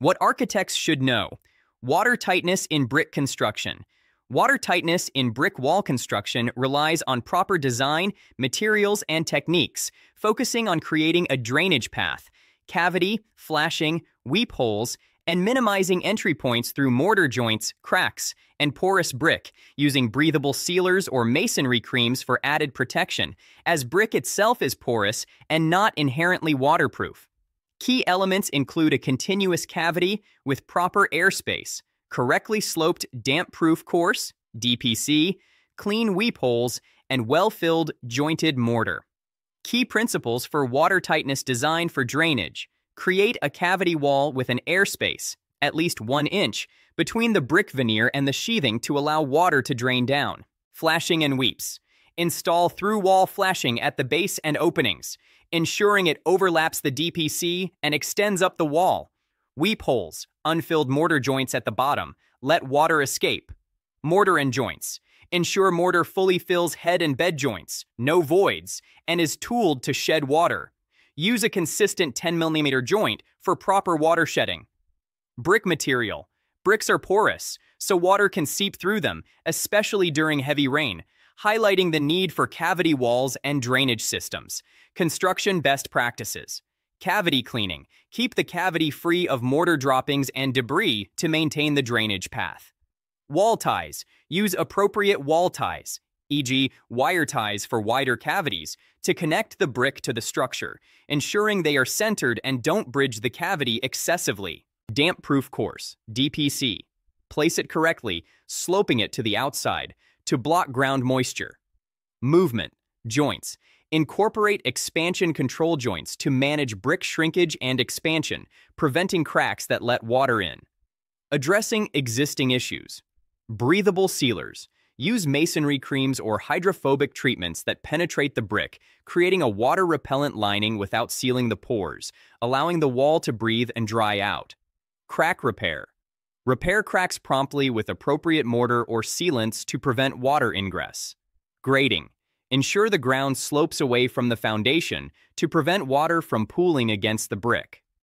What architects should know. Water tightness in brick construction. Water tightness in brick wall construction relies on proper design, materials, and techniques, focusing on creating a drainage path, cavity, flashing, weep holes, and minimizing entry points through mortar joints, cracks, and porous brick, using breathable sealers or masonry creams for added protection, as brick itself is porous and not inherently waterproof. Key elements include a continuous cavity with proper airspace, correctly sloped damp-proof course, DPC, clean weep holes, and well-filled jointed mortar. Key principles for water tightness design for drainage. Create a cavity wall with an airspace, at least one inch, between the brick veneer and the sheathing to allow water to drain down. Flashing and weeps. Install through-wall flashing at the base and openings, ensuring it overlaps the DPC and extends up the wall. Weep holes, unfilled mortar joints at the bottom, let water escape. Mortar and joints. Ensure mortar fully fills head and bed joints, no voids, and is tooled to shed water. Use a consistent 10mm joint for proper water shedding. Brick material. Bricks are porous, so water can seep through them, especially during heavy rain, highlighting the need for cavity walls and drainage systems. Construction best practices. Cavity cleaning. Keep the cavity free of mortar droppings and debris to maintain the drainage path. Wall ties. Use appropriate wall ties, e.g. wire ties for wider cavities, to connect the brick to the structure, ensuring they are centered and don't bridge the cavity excessively. Damp-proof course, DPC. Place it correctly, sloping it to the outside, to block ground moisture. Movement, joints. Incorporate expansion control joints to manage brick shrinkage and expansion, preventing cracks that let water in. Addressing existing issues. Breathable sealers. Use masonry creams or hydrophobic treatments that penetrate the brick, creating a water-repellent lining without sealing the pores, allowing the wall to breathe and dry out. Crack repair. Repair cracks promptly with appropriate mortar or sealants to prevent water ingress. Grading. Ensure the ground slopes away from the foundation to prevent water from pooling against the brick.